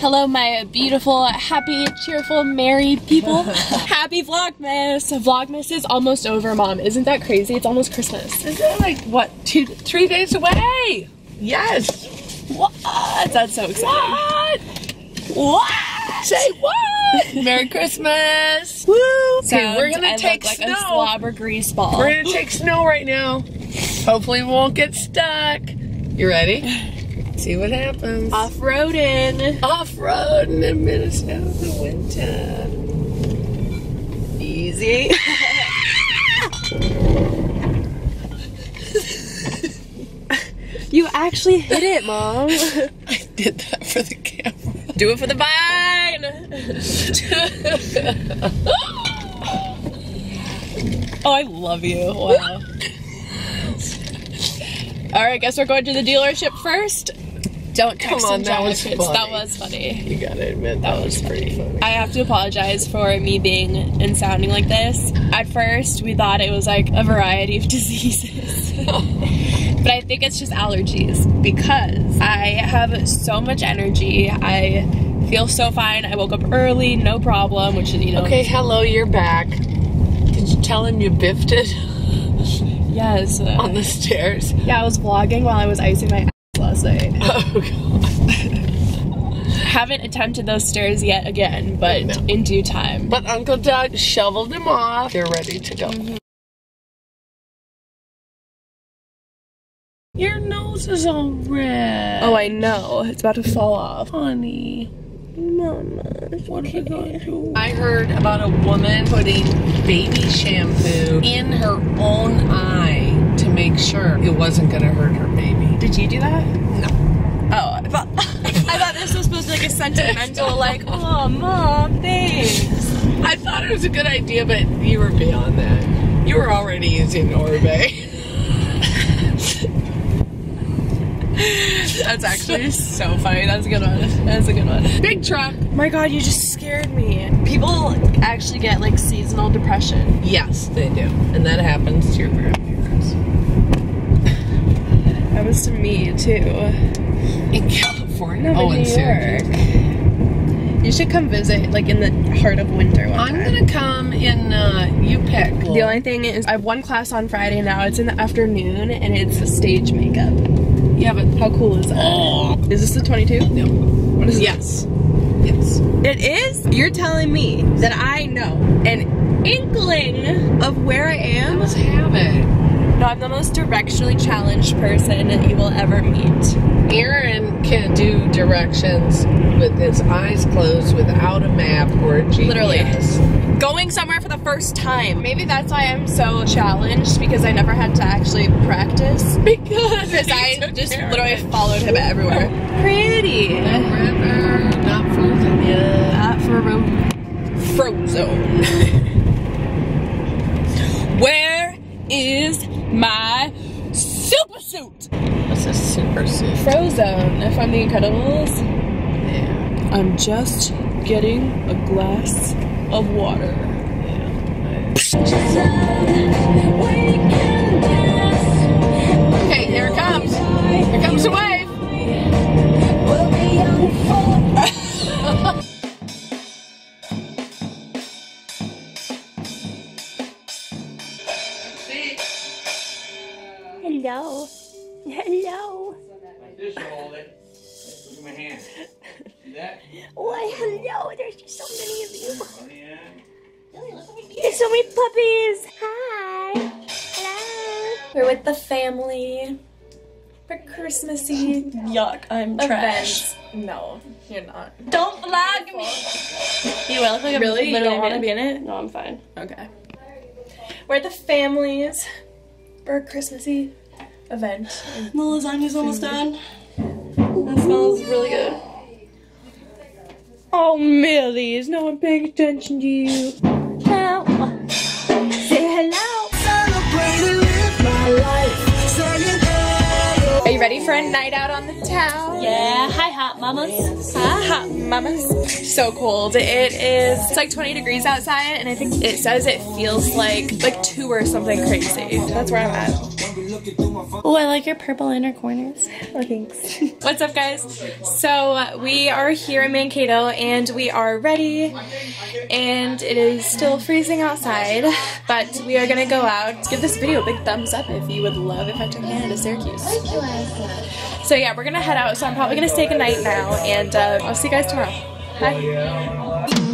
Hello, my beautiful, happy, cheerful, merry people. happy Vlogmas. Vlogmas is almost over, Mom. Isn't that crazy? It's almost Christmas. Is it like, what, two, three days away? Yes. What? That's so exciting. What? What? Say what? Merry Christmas. Woo. Okay, we're gonna take like snow. a slobber grease ball. We're gonna take snow right now. Hopefully we won't get stuck. You ready? See what happens. Off-roading. Off roading in Minnesota in the winter. Easy. you actually hit it, Mom. I did that for the camera. Do it for the vine. oh, I love you. Wow. All right, guess we're going to the dealership first. Don't text Come on, and that was funny. That was funny. You gotta admit that, was pretty funny. I have to apologize for me being and sounding like this. At first, we thought it was like a variety of diseases. but I think it's just allergies because I have so much energy. I feel so fine. I woke up early, no problem, which is, you know. Okay, hello, you're back. Did you tell him you biffed it Yes. uh, on the stairs? yeah, I was vlogging while I was icing my ass. Oh god. Haven't attempted those stairs yet again, but No. in due time. But Uncle Doug shoveled them off. They're ready to go. Mm-hmm. Your nose is all red. Oh, I know. It's about to fall off. honey. Mama. What are we gonna do? I heard about a woman putting baby shampoo in her own eye to make sure it wasn't gonna hurt her baby. Did you do that? No. Oh, I thought I thought this was supposed to be like a sentimental, like, oh, mom, thanks. I thought it was a good idea, but you were beyond that. You were already using Orbe. That's actually so funny. That's a good one. That's a good one. Big truck. My God, you just scared me. People actually get like seasonal depression. Yes, they do. And that happens to your grandparents. Happens to me too. In California? No, oh, in New York. You should come visit, like in the heart of winter one I'm time. gonna come in, uh, you pick. The only thing is, I have one class on Friday now. It's in the afternoon, and it's stage makeup. Yeah, but. How cool is that? Oh. Is this the 22? No. What is it? Yes. Yes. It is? You're telling me that I know an inkling of where I am? Let's have it. No, I'm the most directionally challenged person that you will ever meet. Aaron can do directions with his eyes closed without a map or a GPS. Literally. Going somewhere for the first time. Maybe that's why I'm so challenged because I never had to actually practice. Because Because I just care literally followed him everywhere. Pretty. River, not frozen yet. Not for a Frozone. Where is my super suit? What's a super suit? Frozone, if I'm the Incredibles. Yeah. I'm just getting a glass of water. Yeah. Okay, here it comes. Here comes the wave. Hello. Hello. This hold it. Look at my hand. See that? Why, hello. There's just so many of you. Oh, yeah. There's so many puppies. Hi. Hello. We're with the family for Christmassy Yuck, I'm events. No, you're not. Don't vlog me. You will look like Really? You literally don't want to be in it? No, I'm fine. Okay. We're the families for a Christmassy event. The lasagna's almost done. That smells really good. Oh, Millie, is no one paying attention to you? Hello. Are you for a night out on the town? Yeah, hi hot mamas. Ah, hot mamas. So cold. It is. It's like 20 degrees outside, and I think it says it feels like like two or something crazy. That's where I'm at. Oh, I like your purple inner corners. Oh, thanks. What's up, guys? So we are here in Mankato and we are ready, and it is still freezing outside, but we are gonna go out. Give this video a big thumbs up if you would love if I took Hannah to Syracuse. So yeah, we're gonna head out. So I'm probably gonna stay a night now, and uh, I'll see you guys tomorrow. Bye.